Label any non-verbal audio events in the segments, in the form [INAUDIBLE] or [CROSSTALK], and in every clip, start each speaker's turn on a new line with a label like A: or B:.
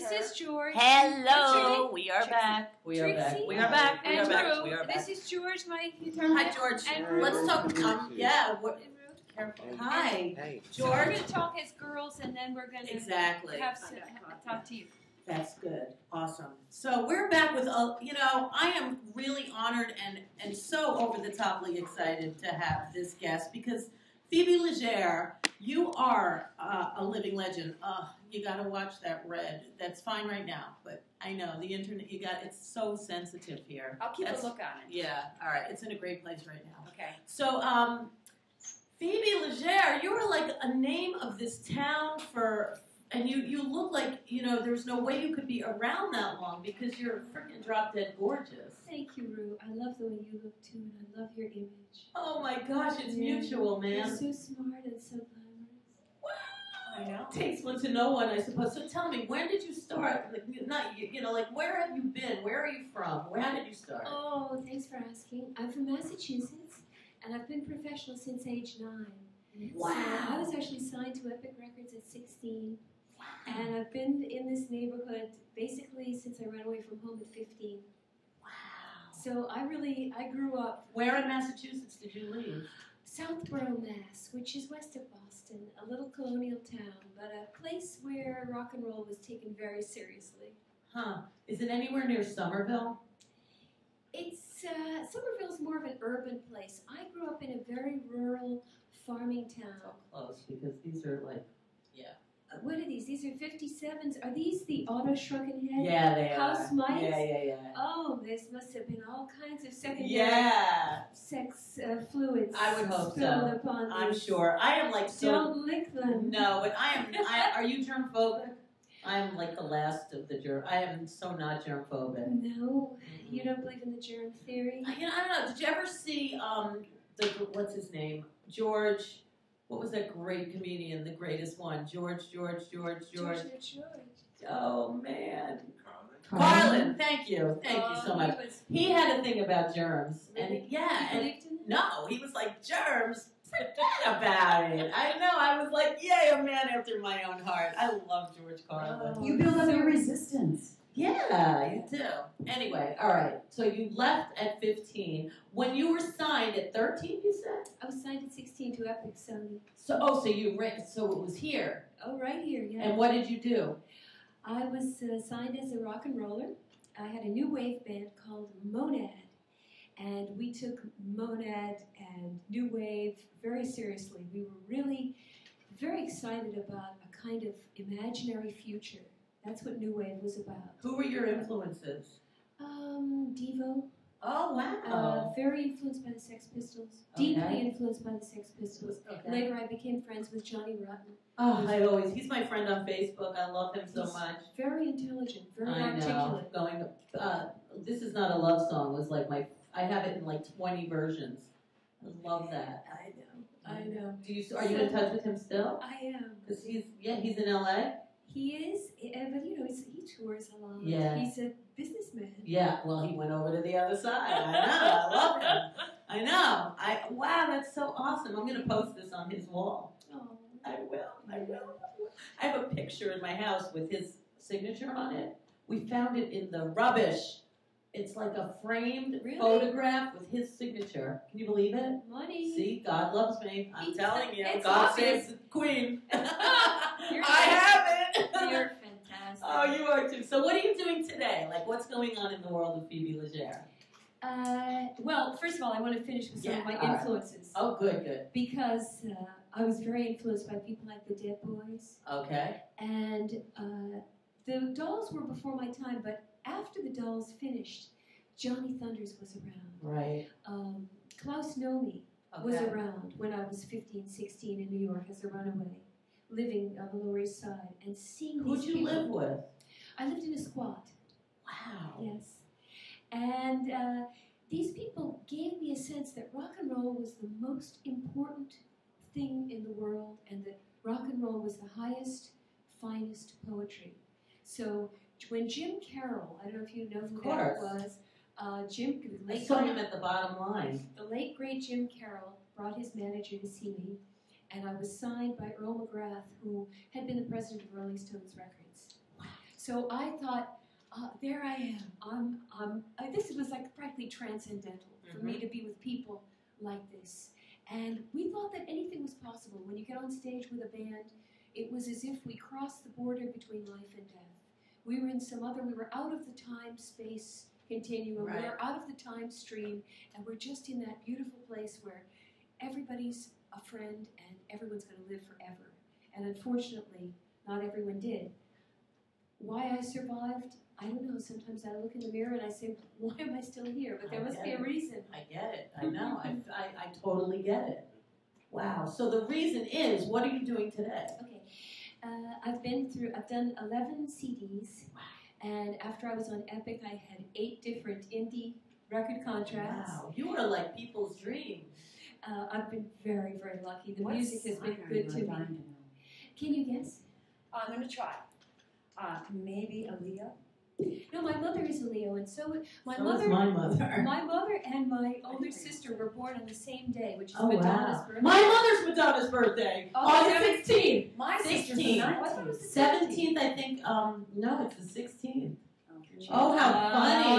A: This
B: her.
A: is George.
C: Hello,
A: Trixie.
C: we are back.
B: We are back.
C: We are back. We
A: and
C: are back. We are back.
A: This is George, my guitar
C: Hi. George.
A: And Drew.
C: Let's talk. Come. Um, yeah. What?
A: And Drew.
C: Careful. Hi,
D: Hey.
A: So we're
C: George.
A: going to talk as girls, and then we're going to
C: Exactly.
A: have some, talk to you.
C: That's good. Awesome. So we're back with, a, you know, I am really honored and, and so over the toply excited to have this guest because Phoebe Legere, you are uh, a living legend. Uh, you got to watch that red. That's fine right now, but I know the internet. You got it's so sensitive here.
A: I'll keep
C: That's-
A: a look on it.
C: Yeah. All right. It's in a great place right now.
A: Okay.
C: So, um, Phoebe Legere, you were like a name of this town for, and you you look like you know there's no way you could be around that long because you're freaking drop dead gorgeous.
E: Thank you, Rue. I love the way you look too, and I love your image.
C: Oh my gosh, it's
E: Yeah.
C: mutual, man.
E: You're so smart and so glamorous.
A: I know. [LAUGHS]
C: Takes one to know one, I suppose. So tell me, when did you start? Like, not you, you know, like where have you been? Where are you from? Where did you start?
E: Oh, thanks for asking. I'm from Massachusetts, and I've been professional since age nine. So I was actually signed to Epic Records at 16, wow. and I've been in this neighborhood basically since I ran away from home at 15.
C: Wow.
E: So I really, I grew up
C: Where in Massachusetts did you leave?
E: Southborough, Mass, which is west of Boston, a little colonial town, but a place where rock and roll was taken very seriously.
C: Huh? Is it anywhere near Somerville?
E: It's uh, Somerville's more of an urban place. I grew up in a very rural farming town.
C: So close because these are like.
E: What are these? These are 57s. Are these the Otto Shrunken Head?
C: Yeah, they
E: House
C: are.
E: mites?
C: Yeah, yeah, yeah.
E: Oh, this must have been all kinds of secondary
C: Yeah,
E: sex uh, fluids
C: I would hope so. I'm
E: these.
C: sure. I am like so.
E: Don't lick them.
C: No, but I am. I, [LAUGHS] are you germ phobic? I'm like the last of the germ. I am so not germ phobic.
E: No, you don't believe in the germ theory?
C: You know, I don't know. Did you ever see um the what's his name George? What was that great comedian? The greatest one, George, George, George, George.
E: George, George.
C: Oh man, Carlin. Carlin, Thank you, thank you so
E: Oh,
C: much.
E: He was
C: He had a thing about germs, and
E: Really?
C: yeah,
E: He
C: and
E: in?
C: No, he was like, germs, forget about it. I know, I was like, yay, a man after my own heart. I love George Carlin.
E: Oh.
F: You build up your resistance.
C: Yeah, you do. Anyway, all right, so you left at 15. When you were signed at 13, you said?
E: I was signed at 16 to Epic Sony.
C: So, oh, so you ran, so it was here.
E: Oh, right here, yeah.
C: And what did you do?
E: I was uh, signed as a rock and roller. I had a new wave band called Monad, and we took Monad and new wave very seriously. We were really very excited about a kind of imaginary future. That's what new wave was about.
C: Who were your influences?
E: Um, Devo,
C: Oh, wow.
E: uh, very influenced by the Sex Pistols,
C: Okay.
E: deeply influenced by the Sex Pistols.
C: Okay.
E: Later, I became friends with Johnny Rotten.
C: Oh, I always, he's my friend on Facebook. I love him so
E: He's
C: much.
E: Very intelligent, very
C: I know.
E: articulate.
C: Going, uh, this is not a love song. Was like my. I have it in like twenty versions. I love that.
E: I know, I know.
C: Do you? Are you in touch with him still?
E: I am.
C: Because he's yeah, he's in L.A.
E: He is, but you know, he's, he tours a lot.
C: Yeah.
E: He's a businessman.
C: Yeah. Well, he went over to the other side. I know. I love him. I know. I wow, that's so awesome. I'm gonna post this on his wall.
E: Oh.
C: I will. I will. I have a picture in my house with his signature on it. We found it in the rubbish. It's like a framed
E: Really?
C: photograph with his signature. Can you believe it?
E: Money.
C: See, God loves me. I'm
E: It's-
C: telling you, God
E: obvious.
C: saves the queen.
E: You're [LAUGHS]
C: I have it.
E: You're fantastic.
C: oh, you are too. So, what are you doing today? Like, what's going on in the of
E: Uh, well, first of all, I want to finish with some
C: Yeah,
E: of my
C: all right.
E: influences
C: Oh, good, good.
E: because uh, I was very influenced by people like the Dead Boys,
C: Okay.
E: and uh, the Dolls were before my time. But after the Dolls finished, Johnny Thunders was around.
C: Right.
E: Um, Klaus Nomi
C: Okay.
E: was around when I was 15, 16 in New York as a runaway, living on the Lower East Side and seeing
C: Who'd you
E: people.
C: live with?
E: I lived in a squat,
C: Wow.
E: yes. And uh, these people gave me a sense that rock and roll was the most important thing in the world and that rock and roll was the highest, finest poetry. So when Jim Carroll, I don't know if you know who that was, uh, Jim,
C: I saw him at the bottom line.
E: the late great Jim Carroll brought his manager to see me, and I was signed by Earl McGrath, who had been the president of Rolling Stones Records. Wow. So I thought, uh, there I am. I'm, I'm, uh, this was like practically transcendental for me to be with people like this. And we thought that anything was possible. When you get on stage with a band, it was as if we crossed the border between life and death. We were in some other, we were out of the time space continuum, we
C: Right.
E: were out of the time stream, and we're just in that beautiful place where everybody's a friend and everyone's going to live forever. And unfortunately, not everyone did. Why I survived, I don't know. Sometimes I look in the mirror and I say, [LAUGHS] why am I still here? But there
C: I
E: must
C: get
E: be a reason.
C: I get it. I know. I, [LAUGHS] I, I totally get it. Wow. So the reason is, what are you doing today?
E: Okay. Uh, I've been through, I've done 11 CDs. Wow. And after I was on Epic, I had eight different indie record contracts.
C: Wow. You are like people's dream.
E: Uh, I've been very, very lucky. The
F: What
E: music has been good
F: you?
E: to me.
F: dying to know.
E: Can you guess?
B: I'm gonna try. Uh, maybe a Leo.
E: No, my mother is a Leo, and so my
C: so
E: mother.
C: my mother. [LAUGHS]
E: My mother and my older sister were born on the same day, which is
C: Oh
E: Madonna's
C: wow.
E: birthday.
C: My mother's Madonna's birthday.
E: Oh,
C: August 16th.
B: My sister's the
C: 16.
E: I thought it was the
C: 17th, I think. Um, no, it's the 16th.
F: Oh,
C: Oh, how funny.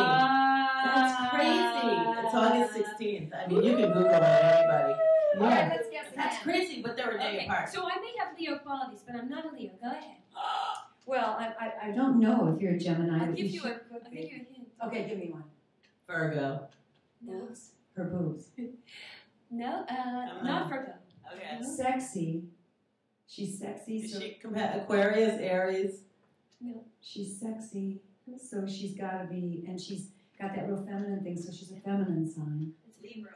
C: That's
E: Ah.
C: crazy. It's August 16th. I mean, you can Google it, anybody.
B: Right,
C: Yeah.
B: let's guess
C: That's
B: again.
C: crazy, but they're a day
E: Okay,
C: apart.
E: so I may have Leo qualities, but I'm not a Leo. Go ahead.
B: Well, I, I,
F: I don't know if you're a Gemini.
E: I'll give you
F: should-
E: a, I'll give you a hint.
B: Okay, give me one.
C: Virgo.
E: No,
F: Her boobs. [LAUGHS]
E: no, uh,
C: on.
E: not Virgo.
C: Okay.
F: Sexy. She's sexy,
C: Is
F: so
C: she compa- Aquarius, Aries? No.
F: she's sexy. So she's gotta be, and she's got that real feminine thing, so she's a feminine sign.
E: It's Libra.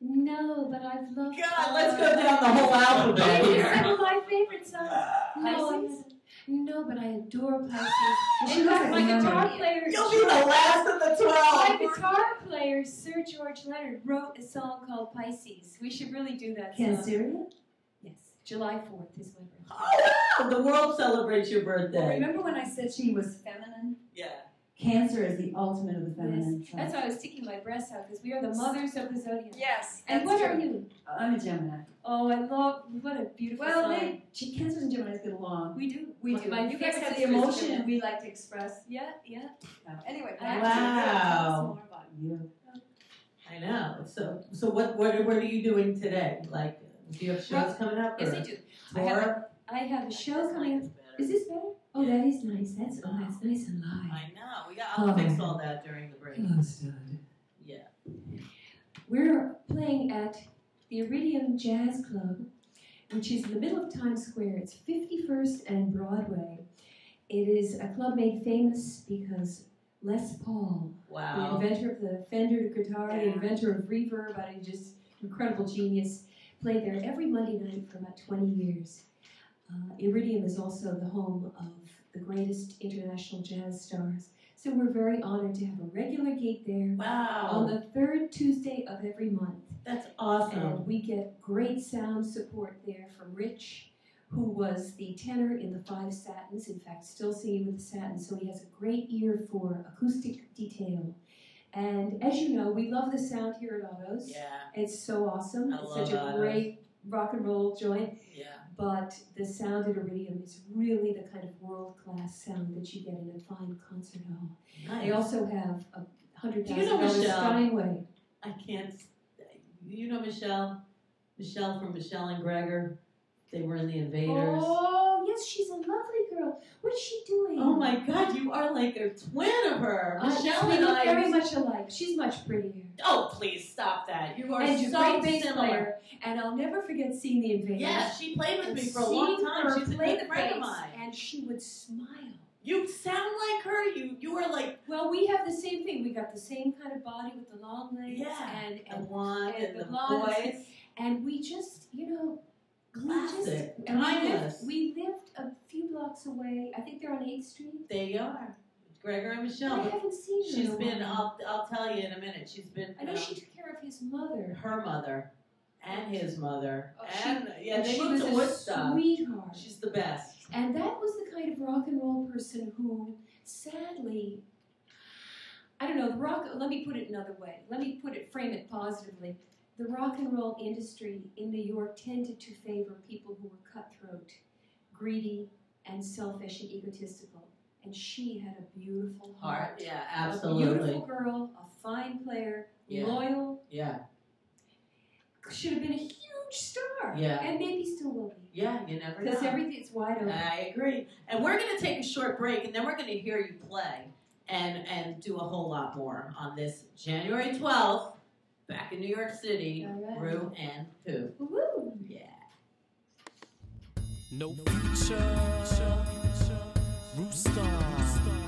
E: No, but I've loved.
C: God, let's go down the whole alphabet here.
E: some of my favorite songs. No, I
B: Pisces?
E: haven't. No, but I adore Pisces.
F: She
E: In
F: looks
E: fact,
F: like
E: my guitar
F: mermaid.
E: player.
C: You'll be the last of the [LAUGHS]
E: My guitar player, Sir George Leonard, wrote a song called Pisces. We should really do that song.
F: Cancerian?
E: Yes, July 4th is my birthday.
C: Oh, [LAUGHS] wow. The world celebrates your
F: Well,
C: birthday.
F: remember when I said she was feminine?
C: Yeah.
F: Cancer is the ultimate of the feminine
E: That's why I was sticking my breasts out because we are the mothers of the zodiac.
B: Yes.
E: And what
B: true.
E: are you?
F: I'm a Gemini.
E: Oh, I love what a beautiful
F: Well,
E: song.
F: they, she, Cancers and Geminis get along.
E: we do.
F: We
E: My-
F: do.
E: My
F: you guys have the emotion
E: Gemini.
F: and we like to express.
E: Yeah, yeah.
B: Anyway,
E: I
C: Wow.
B: to you. Tell us more about you.
F: You.
C: I know. So, so what, what, what are you doing today? Like, do you have shows
E: Well,
C: coming up?
E: Yes,
C: or
E: I do. I have
C: tour?
E: I have a show coming up. Is this better? Oh, that is nice. That's oh, that's nice and live.
C: I know. We got, I'll
F: Oh.
C: fix all that during the break.
F: Oh, stud.
C: Yeah.
E: We're playing at the Iridium Jazz Club, which is in the middle of Times Square. It's 51st and Broadway. It is a club made famous because Les Paul,
C: wow.
E: the inventor of the Fender guitar, the inventor of reverb, I just incredible genius, played there every Monday night for about 20 years. Uh, Iridium is also the home of the greatest international jazz stars. So we're very honored to have a regular gig there
C: Wow.
E: on the third Tuesday of every month.
C: That's awesome.
E: And we get great sound support there from Rich, who was the tenor in the Five Satins, in fact, still singing with the Satins, so he has a great ear for acoustic detail. And as you know, we love the sound here at Otto's.
C: Yeah.
E: It's so awesome.
C: I
E: it's
C: love
E: such a great rock and roll joint.
C: Yeah.
E: But the sound at Iridium is really the kind of world class sound that you get in a fine concert hall.
C: Nice.
E: They also have a hundred
C: Do you know
E: dollar
C: Michelle?
E: Steinway.
C: I can't. You know Michelle? Michelle from Michelle and Gregor? They were in the Invaders.
E: Oh, yes, she's a lovely girl. What is she doing?
C: Oh my god, you are like a twin of her.
E: Uh,
C: Michelle and
E: look
C: I.
E: very much alike. She's much prettier.
C: Oh, please stop that. You are
E: and
C: so
E: great bass
C: similar.
E: player. And I'll never forget seeing the Invaders.
C: Yeah, she played with
E: and
C: me for a long time. She's a good
E: the
C: friend of mine.
E: And she would smile.
C: You sound like her. You you are like
E: Well, we have the same thing. We got the same kind of body with the long legs
C: Yeah,
E: and
C: the
E: and, and
C: and
E: the
C: the
E: blonde
C: voice.
E: and we just, you know, we just
C: Classic.
E: and we lived, we lived a few blocks away. I think they're on 8th Street.
C: They are. Gregor and Michelle.
E: I
C: Michelle.
E: haven't seen her.
C: She's been. I'll I'll tell you in a minute. She's been.
E: I know
C: um,
E: she took care of his mother.
C: her mother and his mother
E: Oh, she-
C: and yeah
E: and
C: they
E: she was a
C: Woodstock.
E: sweetheart.
C: She's the best.
E: And that was the kind of rock and roll person who, sadly, I don't know, the rock, let me put it another way. Let me put it, frame it positively. The rock and roll industry in New York tended to favor people who were cutthroat, greedy, and selfish and egotistical. and she had a beautiful
C: Heart,
E: heart.
C: yeah,
E: A
C: absolutely.
E: beautiful girl, a fine player,
C: Yeah.
E: loyal,
C: Yeah,
E: should have been a huge star.
C: Yeah.
E: And maybe still will be.
C: yeah, you never know.
E: Because everything's wide open.
C: I agree. And we're going to take a short break, and then we're going to hear you play and and do a whole lot more on this January 12th, back in New York City,
E: All right.
C: Rue and Pooh.
E: Woo!
C: Yeah.
D: No future, Rooster.